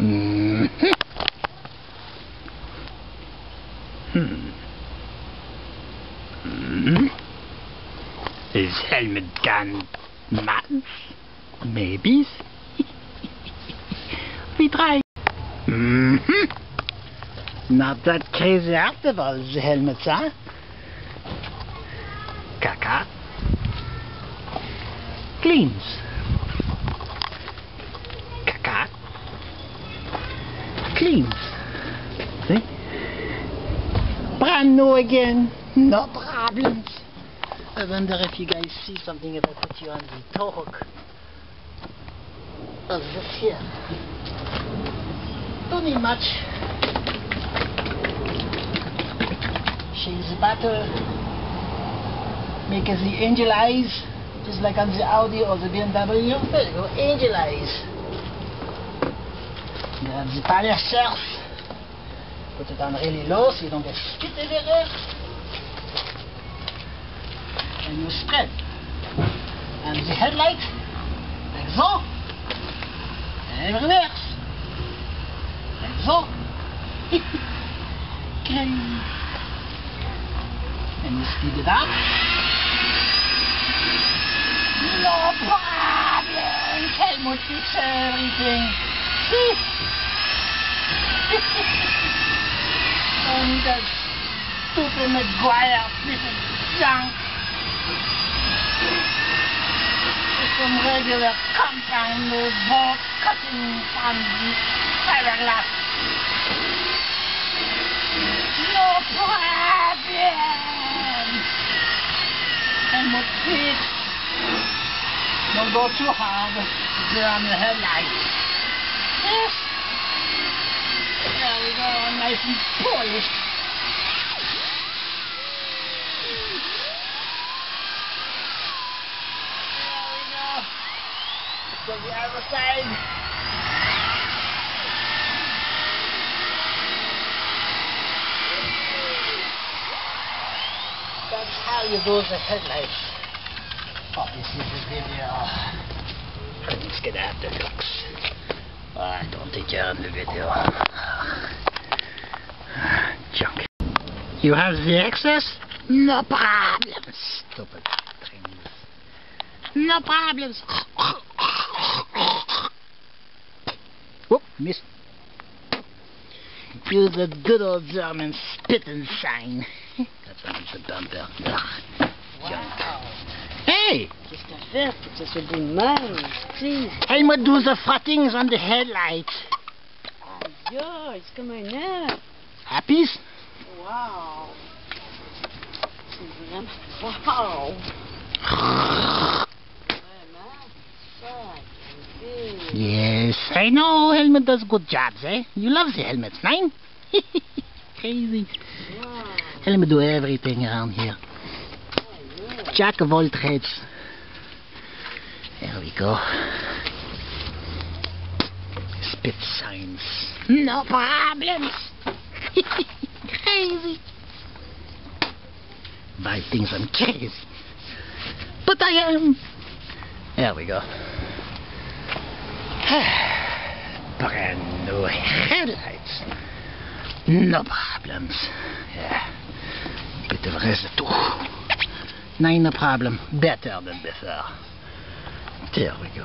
Mm -hmm. Hmm. Mm. His helmet can match? Maybe. we try. Mm -hmm. Not that crazy after all, the helmets, huh? Kaka. Cleans. Kaka. Cleans. See? Brand new again. No problems. I wonder if you guys see something if I put you on the tow hook of this here. Don't need much. The battle. Make it the angel eyes, just like on the Audi or the BMW. There you go, angel eyes. Grab the power surf. Put it on really low so you don't get spit everywhere. And you spread. And the headlight, like so. And reverse. Like so. Crazy. And you speed it up. No problem. Helmut fix everything. And that stupid McGuire of junk. It's some regular compound bolt cutting from the fiberglass. No problem. Helmut fix. Don't go too hard. They're on the headlight. Yes. There we nice and. There the other side. That's how you do the headlights. Oh, this video. Gonna have to fix. I don't think you're on the video. Junk. You have the access? No problem. Stupid things. No problems. Whoop, missed. Use the good old German spitting sign. That's underneath the bumper. Ugh, Junk. Hey! Qu'est-ce que t'as fait pour que ça soit beau de même? Tu sais, Helmut do the fattings on the headlight. aïe, c'est comme un œuf. Happy? Wow! Wow! Yes, I know Helmut does good jobs, eh? You love the helmets, nine? Crazy. Wow! Helmut do everything around here. Jack of all trades. There we go. Spit signs. No problems. Crazy. Buy things I'm crazy. But I am. There we go. Brand new headlights. No problems. Yeah. Bit of residue. Nine no problem. Better than before. There we go.